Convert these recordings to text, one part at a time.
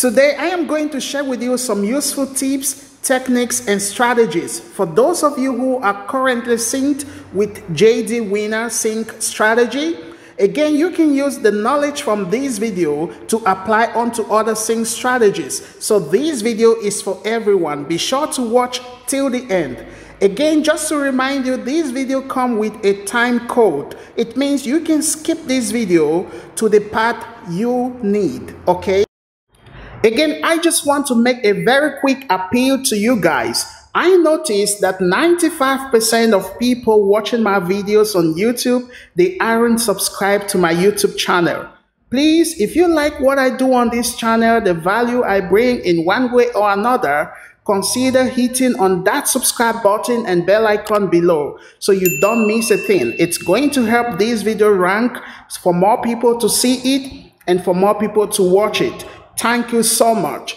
Today I am going to share with you some useful tips, techniques and strategies for those of you who are currently synced with JD Winner Sync strategy. Again, you can use the knowledge from this video to apply onto other sync strategies. So this video is for everyone. Be sure to watch till the end. Again, just to remind you, this video come with a time code. It means you can skip this video to the part you need, okay? Again, I just want to make a very quick appeal to you guys. I noticed that 95% of people watching my videos on YouTube, they aren't subscribed to my YouTube channel. Please, if you like what I do on this channel, the value I bring in one way or another, consider hitting on that subscribe button and bell icon below so you don't miss a thing. It's going to help this video rank for more people to see it and for more people to watch it. Thank you so much.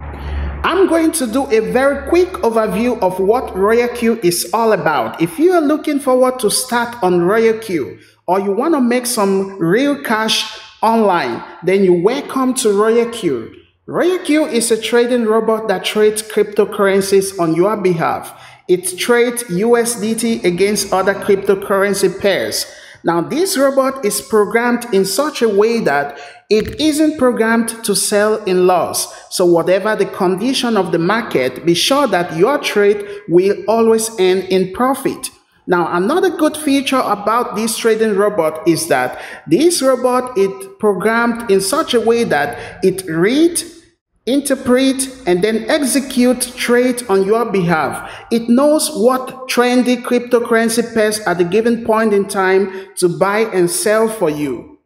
I'm going to do a very quick overview of what RoyalQ is all about. If you are looking forward to start on RoyalQ or you want to make some real cash online, then you're welcome to RoyalQ. RoyalQ is a trading robot that trades cryptocurrencies on your behalf. It trades USDT against other cryptocurrency pairs. Now, this robot is programmed in such a way that it isn't programmed to sell in loss. So whatever the condition of the market, be sure that your trade will always end in profit. Now, another good feature about this trading robot is that this robot is programmed in such a way that it reads interpret, and then execute trade on your behalf. It knows what trendy cryptocurrency pairs at a given point in time to buy and sell for you.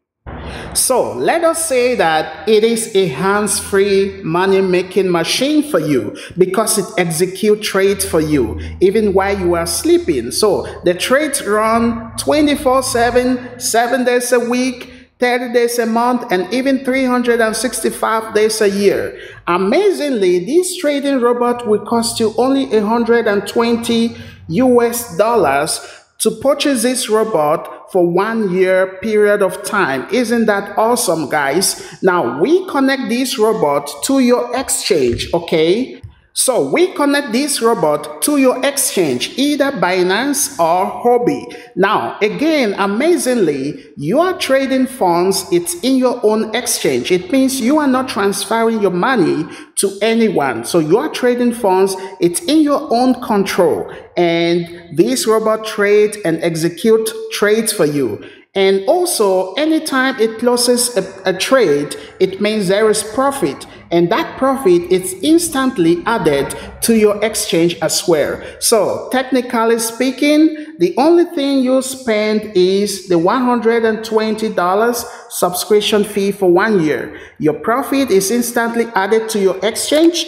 So let us say that it is a hands-free money-making machine for you because it executes trades for you even while you are sleeping. So the trades run 24-7, 7 days a week, 30 days a month, and even 365 days a year. Amazingly, this trading robot will cost you only 120 US dollars to purchase this robot for one year period of time. Isn't that awesome, guys? Now, we connect this robot to your exchange, okay? So we connect this robot to your exchange, either Binance or Huobi. Now, again, amazingly, you are trading funds, it's in your own exchange. It means you are not transferring your money to anyone. So you are trading funds, it's in your own control. And this robot trade and execute trades for you. And also, anytime it closes a, a, trade, it means there is profit. And that profit is instantly added to your exchange as well. So, technically speaking, the only thing you spend is the $120 subscription fee for one year. Your profit is instantly added to your exchange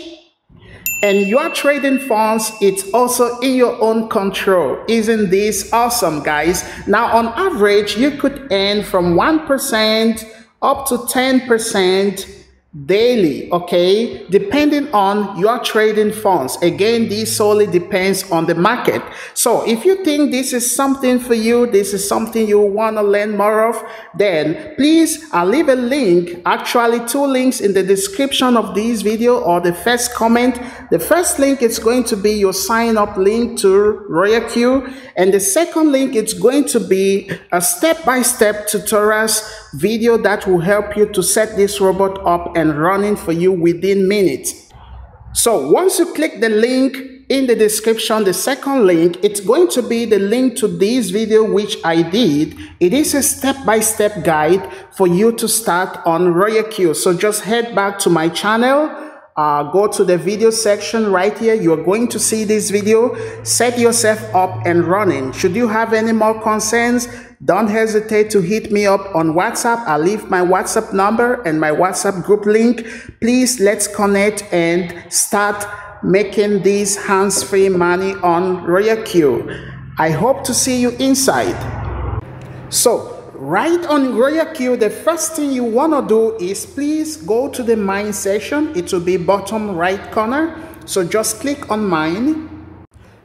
and your trading funds it's also in your own control. Isn't this awesome guys? Now on average you could earn from 1% up to 10% daily okay? Depending on your trading funds. Again this solely depends on the market. So if you think this is something for you this is something you want to learn more of then please i'll leave a link actually two links in the description of this video or the first comment. The first link is going to be your sign up link to RoyalQ and the second link is going to be a step-by-step -step tutorials video that will help you to set this robot up and running for you within minutes. So once you click the link in the description, the second link, it's going to be the link to this video which I did. It is a step-by-step -step guide for you to start on RoyalQ. So just head back to my channel, uh, go to the video section right here. You're going to see this video. Set yourself up and running. Should you have any more concerns, don't hesitate to hit me up on WhatsApp. I'll leave my WhatsApp number and my WhatsApp group link. Please let's connect and start making this hands-free money on RoyalQ. I hope to see you inside. So, right on RoyalQ, the first thing you want to do is please go to the mine section. It will be bottom right corner. So just click on mine.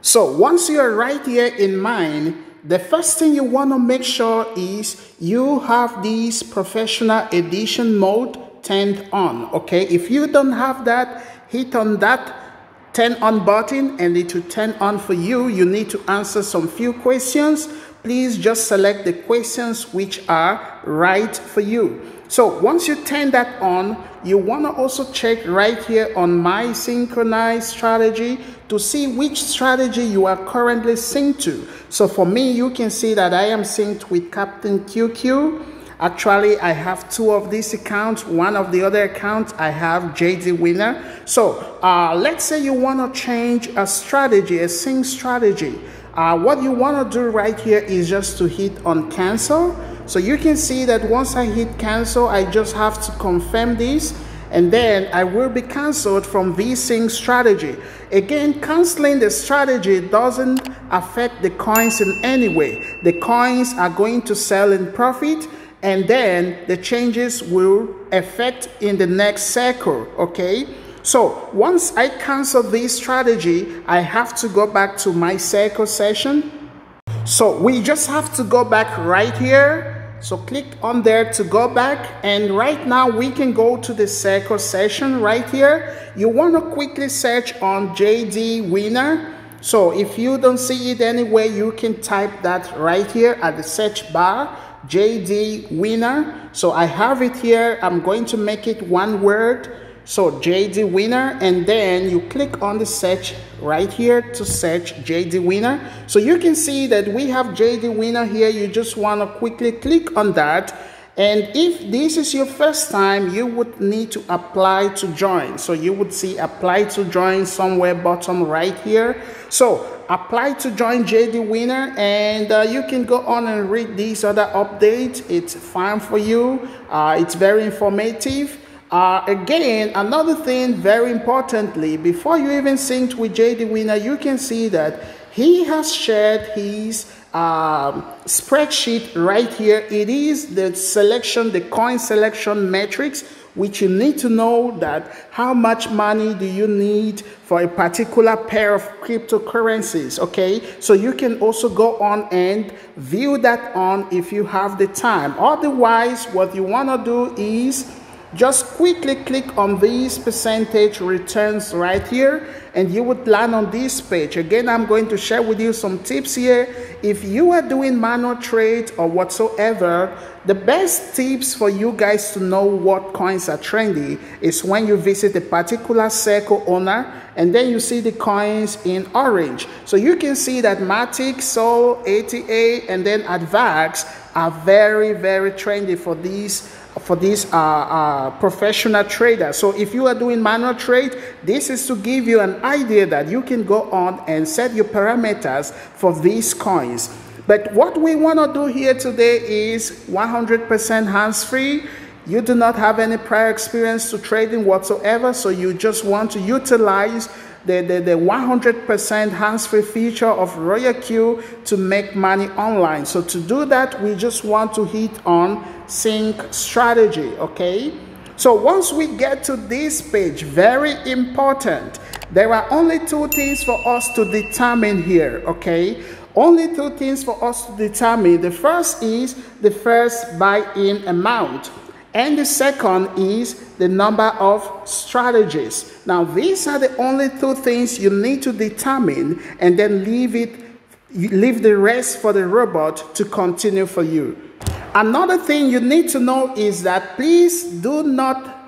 So once you're right here in mine, the first thing you want to make sure is you have this professional edition mode turned on okay if you don't have that hit on that turn on button and it will turn on for you you need to answer some few questions please just select the questions which are right for you so once you turn that on you want to also check right here on my synchronized strategy to see which strategy you are currently synced to so for me you can see that i am synced with captain qq Actually, I have two of these accounts. One of the other accounts, I have JD Winner. So uh, let's say you want to change a strategy, a sync strategy. Uh, what you want to do right here is just to hit on cancel. So you can see that once I hit cancel, I just have to confirm this and then I will be cancelled from VSync strategy. Again, canceling the strategy doesn't affect the coins in any way. The coins are going to sell in profit and then the changes will affect in the next cycle okay so once i cancel this strategy i have to go back to my circle session so we just have to go back right here so click on there to go back and right now we can go to the circle session right here you want to quickly search on jd winner so if you don't see it anywhere you can type that right here at the search bar JD winner. So I have it here. I'm going to make it one word. So JD winner and then you click on the search right here to search JD winner. So you can see that we have JD winner here. You just want to quickly click on that. And if this is your first time, you would need to apply to join. So you would see apply to join somewhere bottom right here. So apply to join JD Winner and uh, you can go on and read these other updates. It's fine for you. Uh, it's very informative. Uh, again, another thing very importantly, before you even sync with JD Winner, you can see that he has shared his um, spreadsheet right here. It is the selection, the coin selection metrics which you need to know that how much money do you need for a particular pair of cryptocurrencies okay so you can also go on and view that on if you have the time otherwise what you want to do is just quickly click on these percentage returns right here and you would land on this page. Again, I'm going to share with you some tips here. If you are doing manual trade or whatsoever, the best tips for you guys to know what coins are trendy is when you visit a particular circle owner and then you see the coins in orange. So you can see that Matic, Sol, ATA, and then Avax are very, very trendy for these for these uh, uh, professional traders. So if you are doing manual trade, this is to give you an idea that you can go on and set your parameters for these coins. But what we want to do here today is 100% hands-free. You do not have any prior experience to trading whatsoever, so you just want to utilize the, the, the 100% hands-free feature of Royal Q to make money online. So to do that, we just want to hit on sync strategy, okay? So once we get to this page, very important, there are only two things for us to determine here, okay? Only two things for us to determine. The first is the first buy-in amount. And the second is the number of strategies. Now, these are the only two things you need to determine and then leave it, leave the rest for the robot to continue for you. Another thing you need to know is that please do not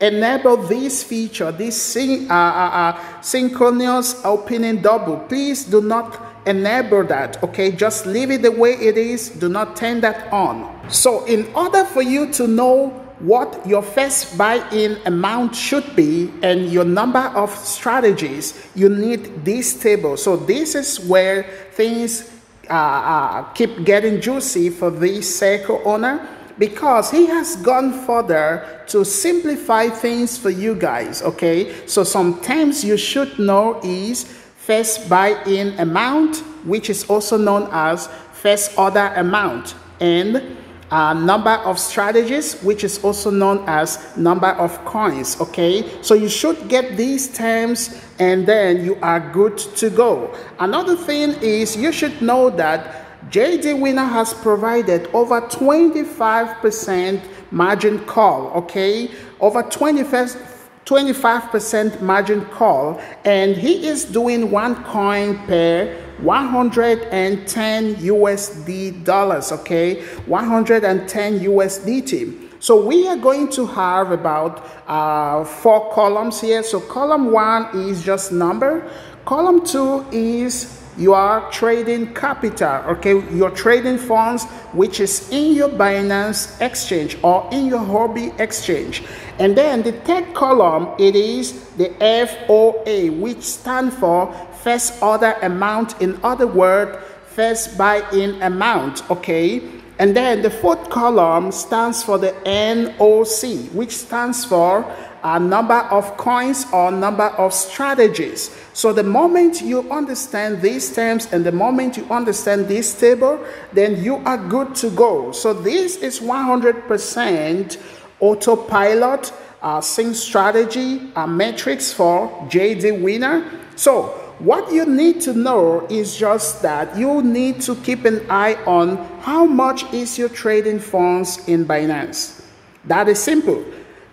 enable this feature, this syn uh, uh, uh, synchronous opening double. Please do not enable that, okay? Just leave it the way it is. Do not turn that on. So in order for you to know what your first buy-in amount should be and your number of strategies, you need this table. So this is where things uh, uh, keep getting juicy for this circle owner because he has gone further to simplify things for you guys okay so sometimes you should know is first buy-in amount which is also known as first order amount and uh, number of strategies, which is also known as number of coins. Okay, so you should get these terms and then you are good to go. Another thing is you should know that JD Winner has provided over 25% margin call, okay? Over 25% margin call, and he is doing one coin per 110 USD dollars, okay? 110 USDT. So we are going to have about uh, four columns here. So column one is just number. Column two is your trading capital, okay, you're trading funds, which is in your Binance exchange or in your Huobi exchange. And then the third column, it is the FOA, which stand for first order amount. In other words, first buy-in amount, okay? And then the fourth column stands for the NOC, which stands for a number of coins or number of strategies. So the moment you understand these terms and the moment you understand this table, then you are good to go. So this is 100% autopilot uh, sync strategy uh, metrics for JD Winner. So what you need to know is just that you need to keep an eye on how much is your trading funds in Binance. That is simple.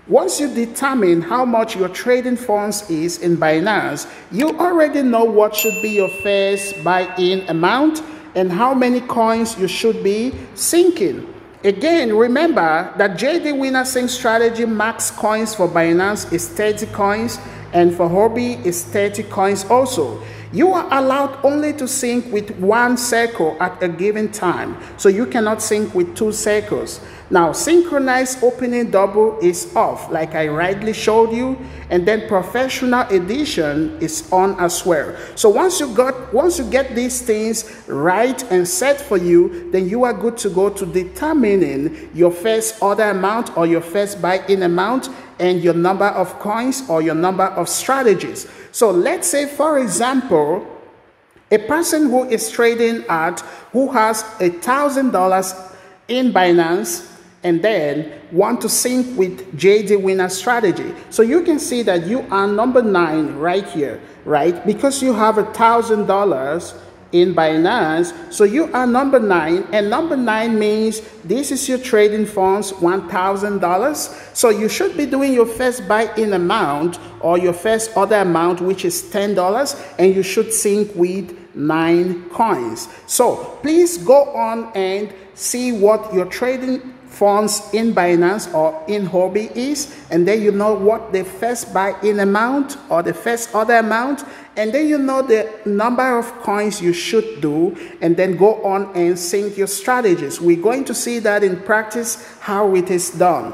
Once you determine how much your trading funds is in Binance, you already know what should be your first buy-in amount and how many coins you should be syncing. Again, remember that JD Winner Sync strategy max coins for Binance is 30 coins and for Huobi is 30 coins also. You are allowed only to sync with one circle at a given time, so you cannot sync with two circles. Now, synchronized opening double is off, like I rightly showed you, and then professional edition is on as well. So once you got once you get these things right and set for you, then you are good to go to determining your first order amount or your first buy-in amount and your number of coins or your number of strategies. So let's say, for example, a person who is trading at who has a thousand dollars in Binance and then want to sync with JD Winner strategy. So you can see that you are number nine right here, right? Because you have a thousand dollars in Binance. So you are number nine, and number nine means this is your trading funds, $1,000. So you should be doing your first buy in amount or your first order amount, which is $10, and you should sync with nine coins. So please go on and see what your trading funds in Binance or in Huobi is, and then you know what the first buy-in amount or the first order amount, and then you know the number of coins you should do, and then go on and sync your strategies. We're going to see that in practice how it is done.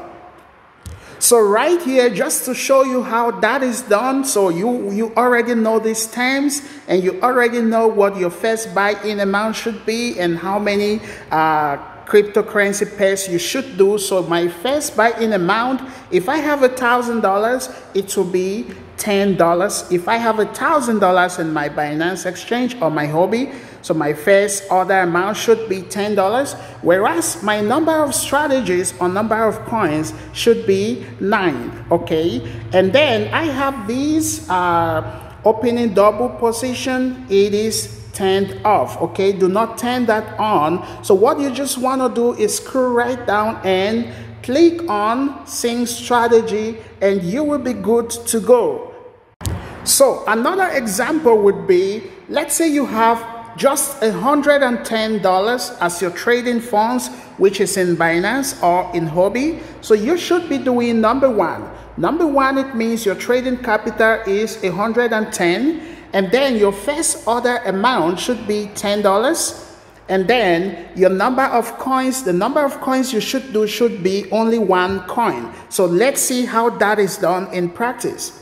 So right here, just to show you how that is done, so you, you already know these terms and you already know what your first buy-in amount should be and how many uh, cryptocurrency pairs you should do. So my first buy-in amount, if I have a thousand dollars, it will be ten dollars. If I have a thousand dollars in my Binance exchange or my Huobi, so my first order amount should be ten dollars. Whereas my number of strategies or number of coins should be nine. Okay, and then I have these uh, opening double position. It is turned off okay do not turn that on so what you just want to do is scroll right down and click on sync strategy and you will be good to go so another example would be let's say you have just $110 as your trading funds which is in Binance or in Huobi so you should be doing number one number one it means your trading capital is 110 and then your first order amount should be $10. And then your number of coins, the number of coins you should do should be only one coin. So let's see how that is done in practice.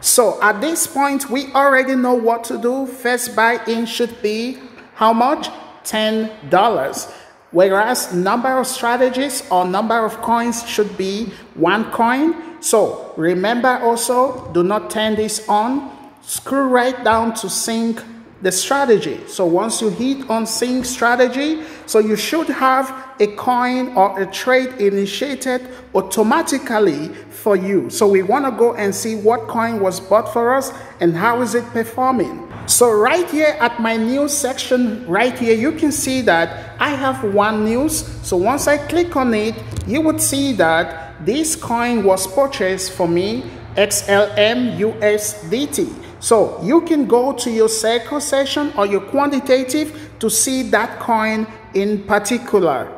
So at this point, we already know what to do. First buy-in should be how much? $10. Whereas number of strategies or number of coins should be one coin. So remember also, do not turn this on screw right down to sync the strategy. So once you hit on sync strategy, so you should have a coin or a trade initiated automatically for you. So we want to go and see what coin was bought for us and how is it performing. So right here at my news section, right here, you can see that I have one news. So once I click on it, you would see that this coin was purchased for me, XLM USDT. So you can go to your circle session or your quantitative to see that coin in particular.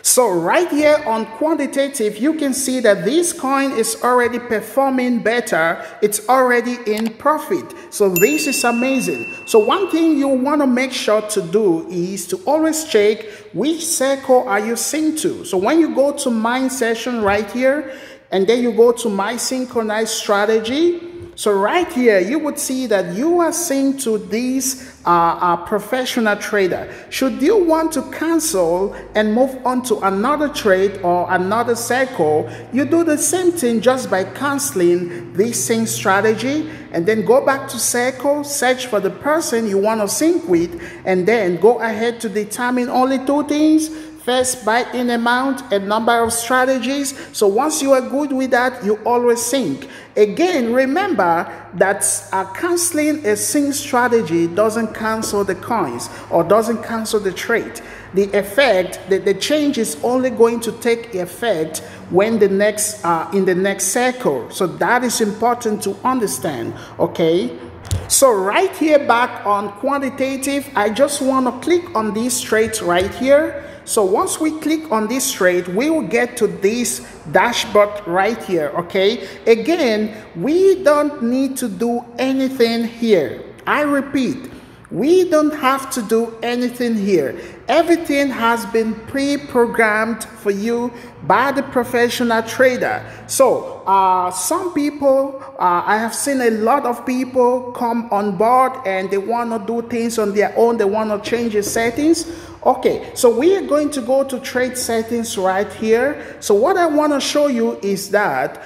So right here on quantitative, you can see that this coin is already performing better. It's already in profit. So this is amazing. So one thing you want to make sure to do is to always check which circle are you synced to. So when you go to my session right here, and then you go to my synchronized strategy, so right here, you would see that you are saying to this uh, uh, professional trader, should you want to cancel and move on to another trade or another cycle, you do the same thing just by canceling this same strategy and then go back to circle, search for the person you want to sync with, and then go ahead to determine only two things First, buy in amount and number of strategies. So once you are good with that, you always sync. Again, remember that uh, canceling a sync strategy doesn't cancel the coins or doesn't cancel the trade. The effect, the, the change is only going to take effect when the next uh, in the next cycle. So that is important to understand. Okay. So right here back on quantitative, I just want to click on these trades right here so once we click on this trade, we will get to this dashboard right here, okay? Again, we don't need to do anything here. I repeat, we don't have to do anything here. Everything has been pre-programmed for you by the professional trader. So uh, some people, uh, I have seen a lot of people come on board and they want to do things on their own. They want to change the settings. Okay, so we are going to go to trade settings right here. So what I want to show you is that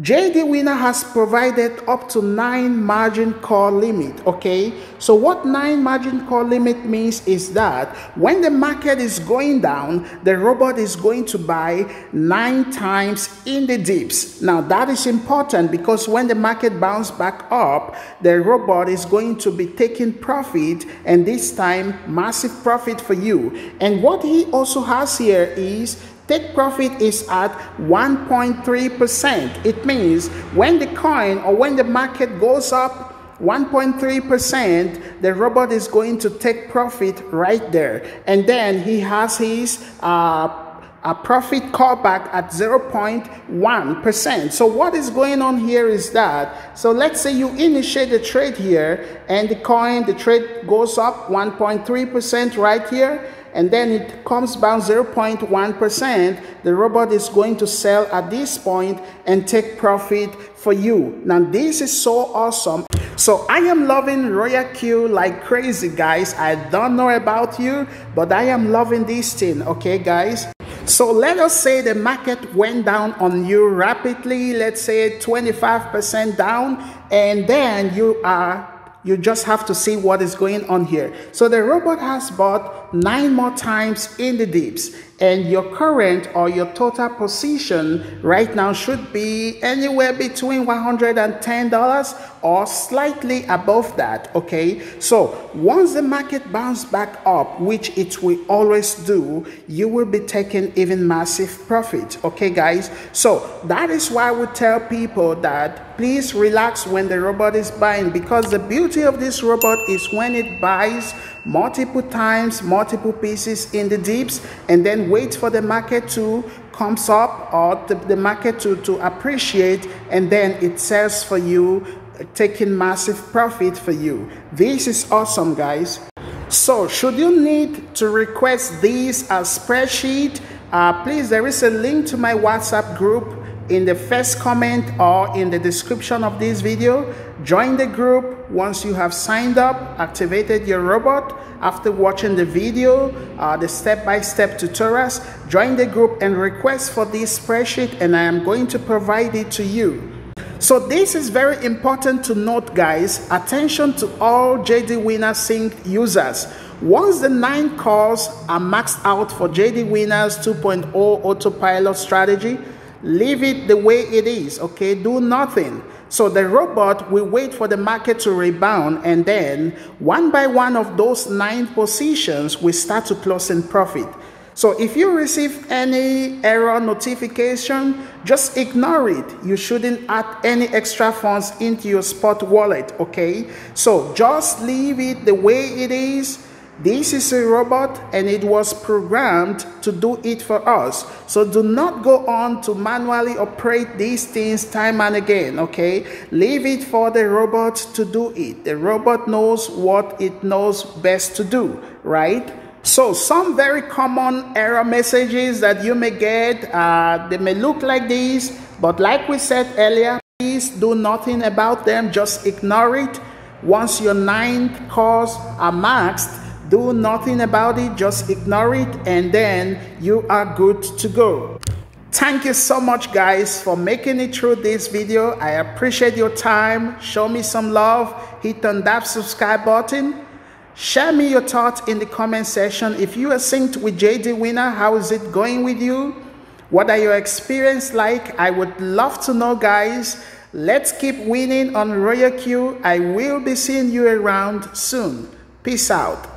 JD Winner has provided up to nine margin call limit. Okay, so what nine margin call limit means is that when the market is going down, the robot is going to buy nine times in the dips. Now that is important because when the market bounce back up, the robot is going to be taking profit and this time massive profit for you. And what he also has here is Take profit is at 1.3%. It means when the coin or when the market goes up 1.3%, the robot is going to take profit right there. And then he has his uh, a profit callback at 0.1%. So what is going on here is that, so let's say you initiate the trade here and the coin, the trade goes up 1.3% right here and then it comes down 0.1%, the robot is going to sell at this point and take profit for you. Now, this is so awesome. So I am loving Royal Q like crazy, guys. I don't know about you, but I am loving this thing, okay, guys? So let us say the market went down on you rapidly, let's say 25% down, and then you are you just have to see what is going on here. So the robot has bought nine more times in the dips. And your current or your total position right now should be anywhere between $110 or slightly above that okay? So once the market bounce back up which it will always do you will be taking even massive profit okay guys? So that is why we tell people that please relax when the robot is buying because the beauty of this robot is when it buys multiple times multiple pieces in the dips and then wait for the market to comes up or the, the market to, to appreciate and then it sells for you taking massive profit for you. This is awesome guys. So should you need to request this as spreadsheet uh, please there is a link to my whatsapp group in the first comment or in the description of this video. Join the group. Once you have signed up activated your robot after watching the video, uh, the step-by-step -step tutorials, join the group and request for this spreadsheet and I am going to provide it to you. So this is very important to note guys, attention to all JD Winner Sync users. Once the nine calls are maxed out for JD Winners 2.0 autopilot strategy, leave it the way it is, okay? Do nothing. So the robot will wait for the market to rebound and then one by one of those nine positions will start to close in profit. So if you receive any error notification, just ignore it. You shouldn't add any extra funds into your spot wallet, okay? So just leave it the way it is this is a robot and it was programmed to do it for us. So do not go on to manually operate these things time and again, okay? Leave it for the robot to do it. The robot knows what it knows best to do, right? So some very common error messages that you may get, uh, they may look like this, but like we said earlier, please do nothing about them, just ignore it. Once your nine calls are maxed, do nothing about it, just ignore it, and then you are good to go. Thank you so much guys for making it through this video. I appreciate your time. Show me some love. Hit on that subscribe button. Share me your thoughts in the comment section. If you are synced with JD Winner, how is it going with you? What are your experience like? I would love to know guys. Let's keep winning on Royal Q. I will be seeing you around soon. Peace out.